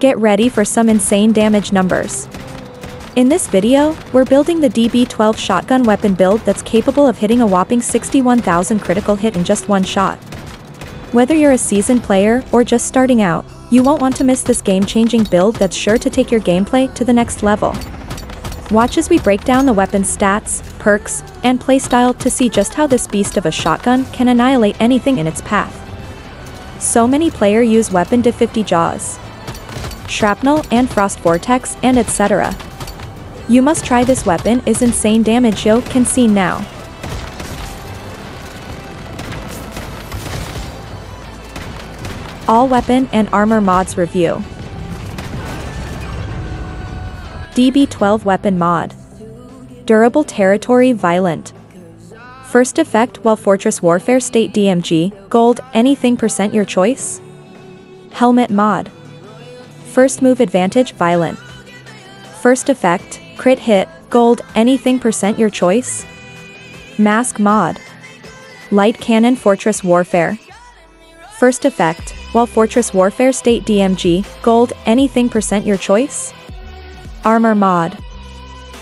Get ready for some insane damage numbers. In this video, we're building the DB12 shotgun weapon build that's capable of hitting a whopping 61,000 critical hit in just one shot. Whether you're a seasoned player or just starting out, you won't want to miss this game-changing build that's sure to take your gameplay to the next level. Watch as we break down the weapon's stats, perks, and playstyle to see just how this beast of a shotgun can annihilate anything in its path. So many player use weapon to 50 jaws, shrapnel and frost vortex and etc. You must try this weapon is insane damage yo can see now. All weapon and armor mods review. DB12 weapon mod. Durable territory violent. First effect while Fortress Warfare state DMG, gold, anything percent your choice? Helmet mod. First move advantage violent. First effect, crit hit, gold, anything percent your choice? Mask mod. Light cannon Fortress Warfare. First effect, while Fortress Warfare state DMG, gold, anything percent your choice? Armor mod.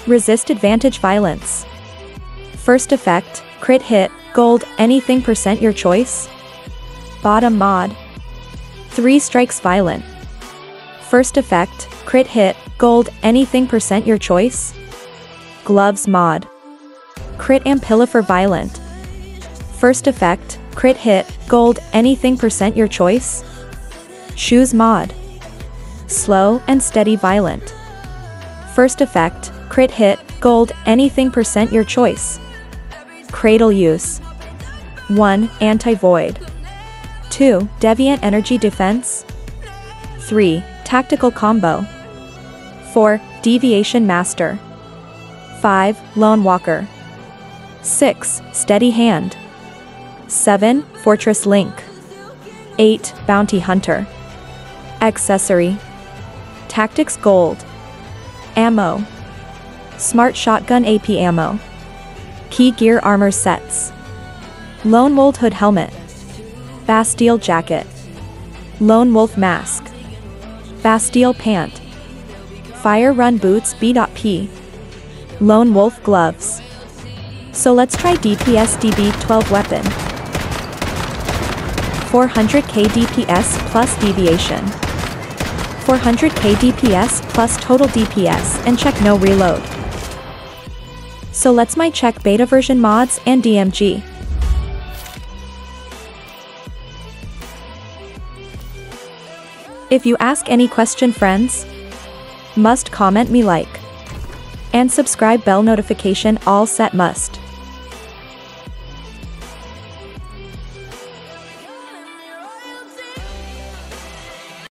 Resist advantage violence. First effect, crit hit, gold, anything percent your choice? Bottom mod. 3 strikes violent. First effect, crit hit, gold, anything percent your choice? Gloves mod. Crit Amplifier violent. First effect, crit hit, gold, anything percent your choice? Shoes mod. Slow and steady violent. First effect, crit hit, gold, anything percent your choice. Cradle use. 1. Anti-void. 2. Deviant energy defense. 3. Tactical combo. 4. Deviation master. 5. Lone walker. 6. Steady hand. 7. Fortress link. 8. Bounty hunter. Accessory. Tactics gold. Ammo. Smart shotgun AP ammo. Key gear armor sets. Lone Wolf hood helmet. Bastille jacket. Lone Wolf mask. Bastille pant. Fire run boots B.P. Lone Wolf gloves. So let's try DPS DB12 weapon. 400k DPS plus deviation. 400k DPS plus total DPS and check no reload. So let's my check beta version mods and DMG. If you ask any question friends, must comment me like and subscribe bell notification all set must.